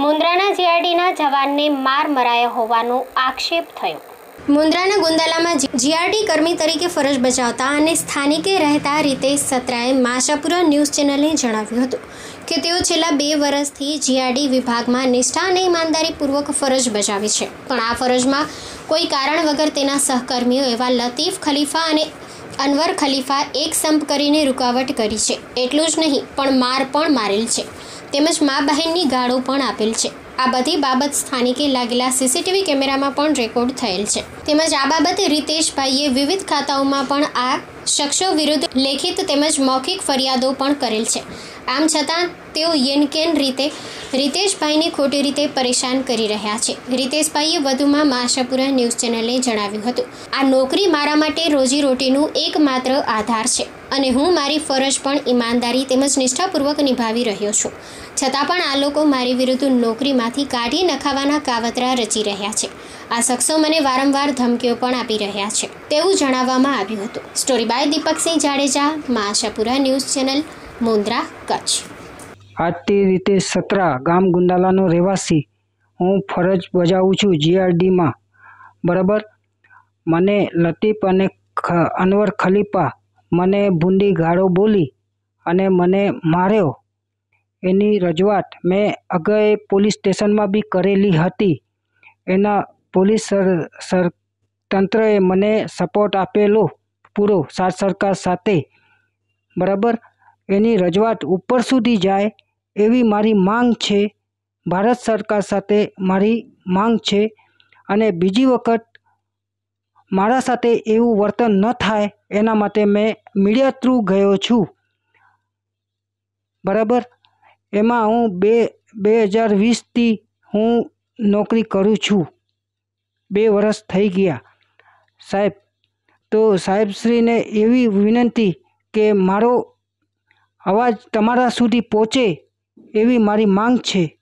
મુન્દ્રાના જીઆરડીના જવાનને માર મરાયો હોવાનો આક્ષેપ થયો. મુન્દ્રાના ગુંદાલામાં જીઆરડી કર્મી તરીકે ફરજ બજાવતા અને સ્થાનિકે રહેતા રીતેશ સત્રાએ માશાપુરા ન્યૂઝ ચેનલને જણાવ્યું હતું કે તેઓ છેલ્લા બે વર્ષથી જીઆરડી વિભાગમાં નિષ્ઠા અને ઈમાનદારીપૂર્વક ફરજ બજાવે છે. પણ આ ફરજમાં કોઈ કારણ વગર તેના સહકર્મીઓ એવા લતીફ ખલીફા અને અનવર ખલીફા એક સંપ કરીને રૂકાવટ કરી છે. એટલું જ નહીં, પણ માર પણ મારેલ છે. તેમજ મા બહેનની ગાળો પણ આપેલ છે. આ બધી બાબત સ્થાનિકે લાગેલા સીસીટીવી કેમેરામાં પણ રેકોર્ડ થયેલ છે. તેમજ આ બાબતે રીતેશભાઈએ વિવિધ ખાતાઓમાં પણ આ શખ્સો વિરુદ્ધ લેખિત તેમજ મૌખિક ફરિયાદો પણ કરેલ છે. આમ છતાં, તેઓ યેનકેન રીતે રીતેશભાઈને ખોટી રીતે પરેશાન કરી રહ્યા છે. રીતેશભાઈએ વધુમાં માશાપુરા ન્યૂઝ ચેનલને જણાવ્યું હતું, આ નોકરી મારા માટે રોજીરોટીનું એકમાત્ર આધાર છે. અને હું મારી ફરજ પણ ઈમાનદારી તેમજ નિષ્ઠાપૂર્વક નિભાવી રહ્યો છું. છતાં પણ આ લોકો મારી વિરુદ્ધ નોકરીમાંથી કાઢી નખાવાના કાવતરા રચી રહ્યા છે. આ શખ્સો મને વારંવાર ધમકીઓ પણ આપી રહ્યા છે. તેવું જણાવવામાં આવ્યું હતું. સ્ટોરી બાય દીપકસિંહ જાડેજા, મા ન્યૂઝ ચેનલ મુન્દ્રા કચ્છ. આજથી રીતે સતરા ગામ ગુંદાલાનો રહેવાસી. હું ફરજ બજાવું છું જીઆરડીમાં. બરાબર? મને લતીફ અને અનવર ખલીફા મને ભૂંડી ગાળો બોલી અને મને માર્યો. એની રજૂઆત મેં અગાઉ પોલીસ સ્ટેશનમાં બી કરેલી હતી. એના પોલીસ સર તંત્રએ મને સપોર્ટ આપેલો પૂરો સાત સરકાર સાથે. બરાબર? એની રજૂઆત ઉપર સુધી જાય એવી મારી માંગ છે. ભારત સરકાર સાથે મારી માંગ છે અને બીજી વખત મારા સાથે એવું વર્તન ન થાય એના માટે મેં મીડિયા થ્રુ ગયો છું. બરાબર? એમાં હું બે બે હજાર વીસથી હું નોકરી કરું છું. બે વર્ષ થઈ ગયા. સાહેબ, તો સાહેબશ્રીને એવી વિનંતી કે મારો અવાજ તમારા સુધી પહોંચે એવી મારી માંગ છે.